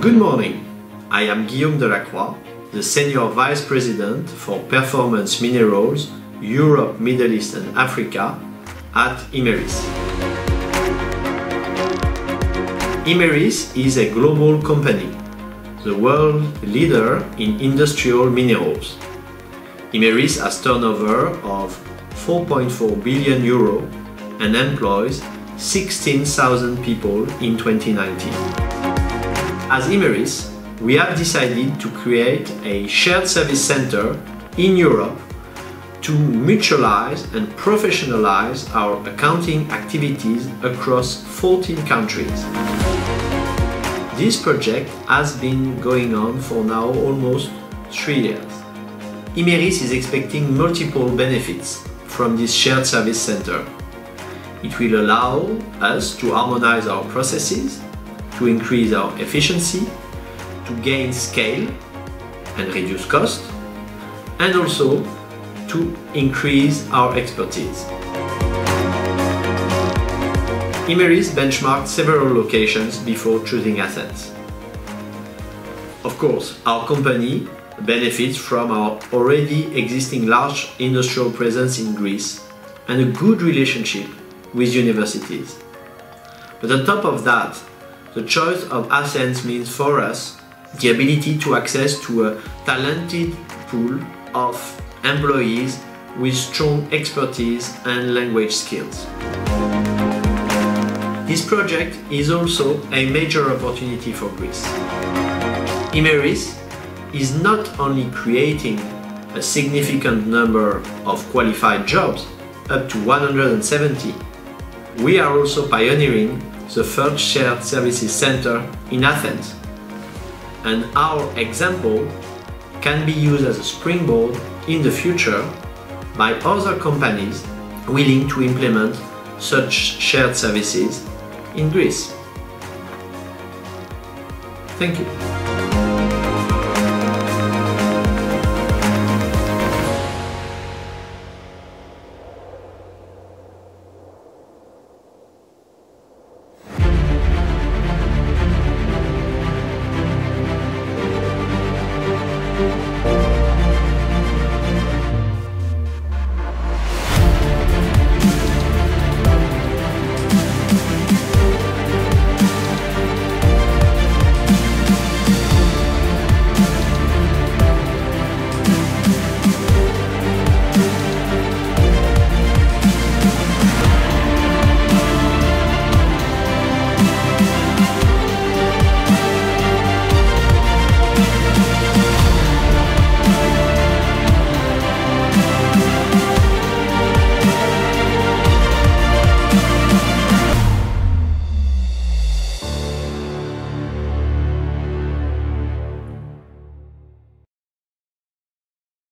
Good morning. I am Guillaume Delacroix, the Senior Vice President for Performance Minerals, Europe, Middle East and Africa at Imerys. Imerys is a global company, the world leader in industrial minerals. Imerys has turnover of 4.4 billion euro and employs 16,000 people in 2019. As Imerys, we have decided to create a shared service center in Europe to mutualize and professionalize our accounting activities across 14 countries. This project has been going on for now almost three years. Imerys is expecting multiple benefits from this shared service center. It will allow us to harmonize our processes, to increase our efficiency, to gain scale and reduce cost, and also to increase our expertise. Imerys benchmarked several locations before choosing Athens. Of course, our company benefits from our already existing large industrial presence in Greece and a good relationship with universities. But on top of that, the choice of Athens means for us the ability to access to a talented pool of employees with strong expertise and language skills. This project is also a major opportunity for Greece. Imerys is not only creating a significant number of qualified jobs, up to 170 we are also pioneering the first shared services center in Athens. And our example can be used as a springboard in the future by other companies willing to implement such shared services in Greece. Thank you.